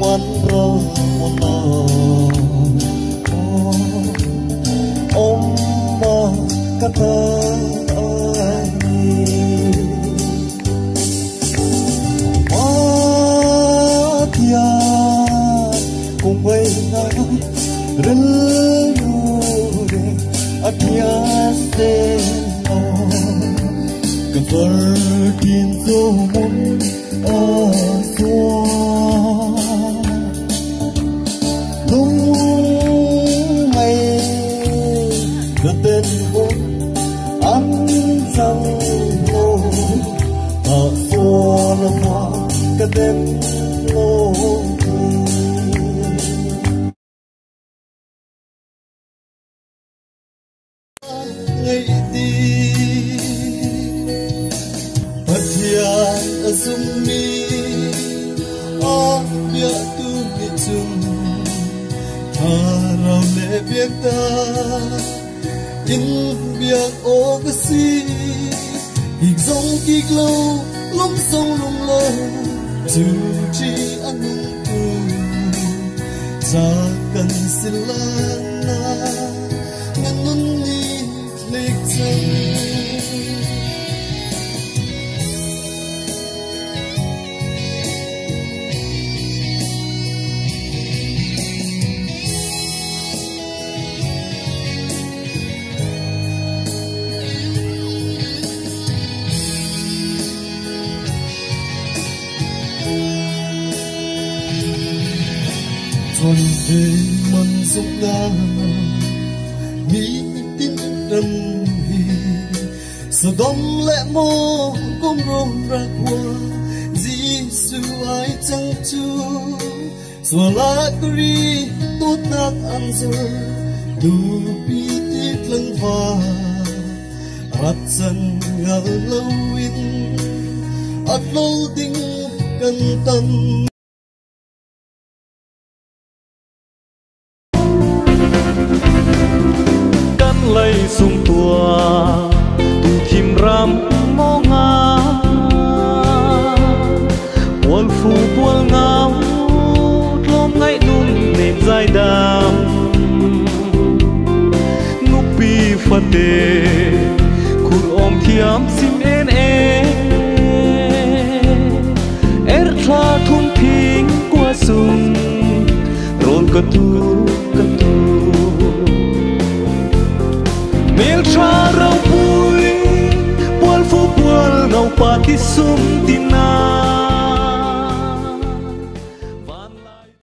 មិនរងមកអូមមកកថាអូមកយ៉ាគង់បីណារិលយូរអត់យ៉ាសេអូកំពើទៀងគោមុនអូ xua là hoa cái tên ngày đi Bất hiền dung mi О, бia tu mi chung Harau le biak ta In biak o ka si Ik zong kik lúc sông lung lo dù chi anung tu Cha kan silana Nganun ngăn lik đi lịch về mân dục ga Mỹ tin đâm hi Sợ đông lẽ mô Công rong ra qua Dì sư ai chẳng chu Sợ lá kri Tốt nát ăn rồi Đủ bi tiết lưng pha Rat chân ngờ lâu in At lâu tinh cần tâm lây sung tua tu kim ram mô nga buồn phù buồn ngao lom ngay nun nền dài đàm. Núp bi phật đề pakisom tinag